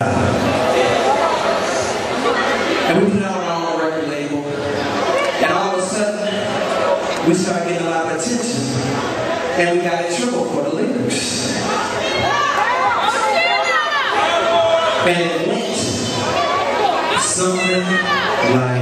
And we put out our own record label. And all of a sudden, we started getting a lot of attention. And we got in trouble for the lyrics. And it went something like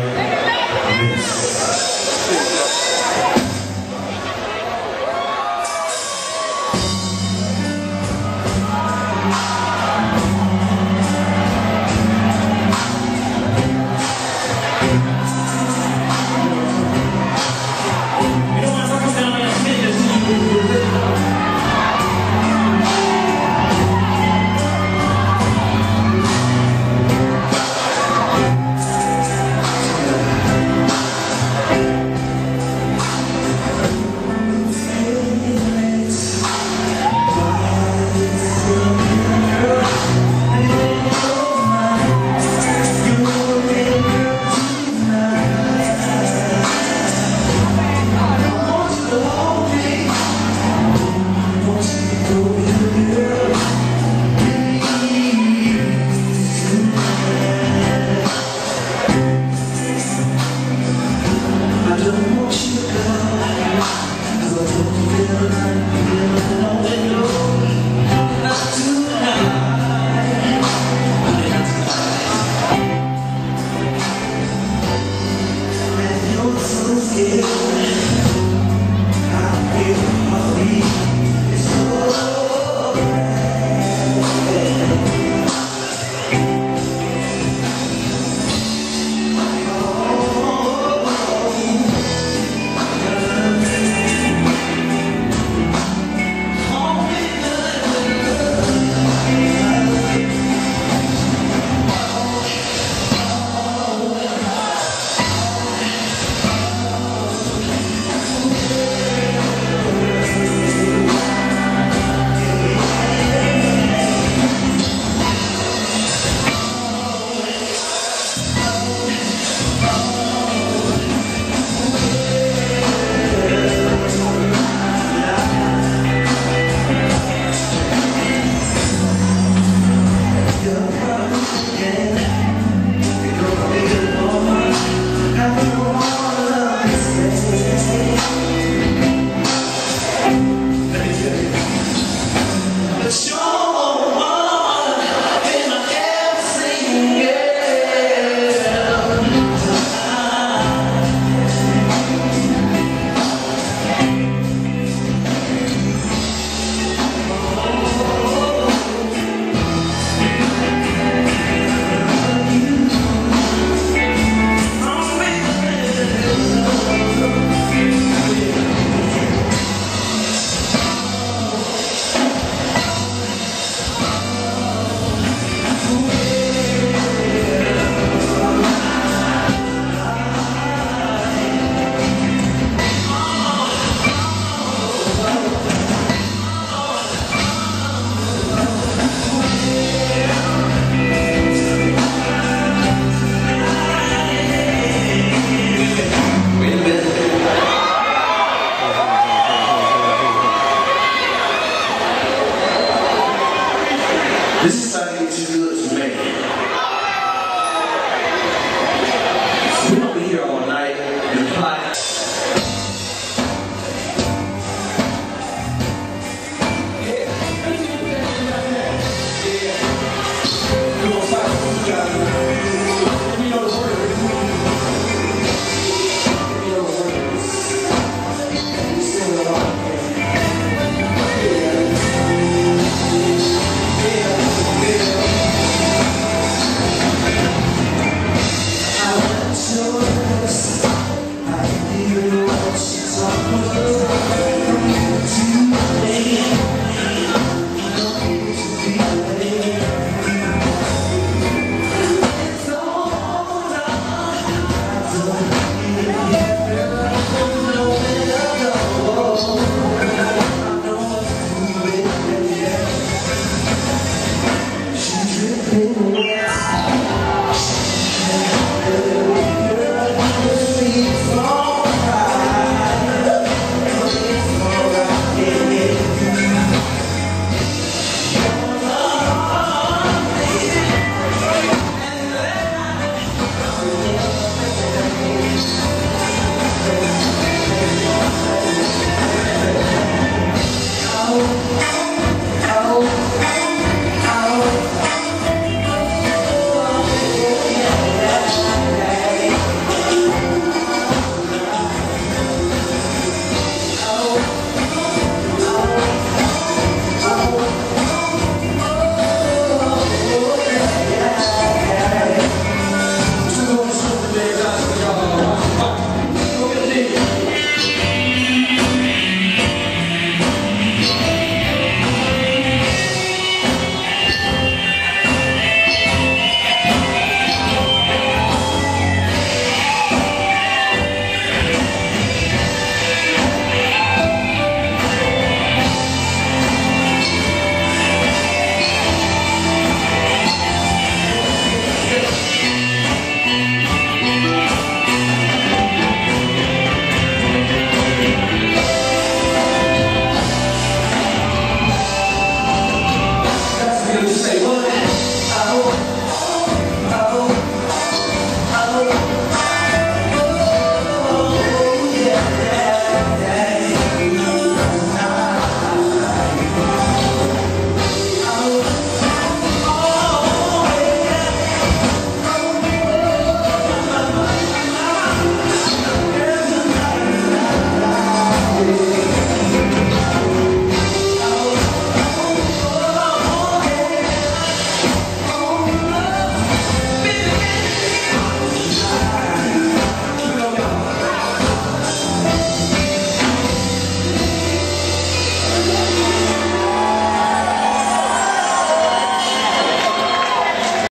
This is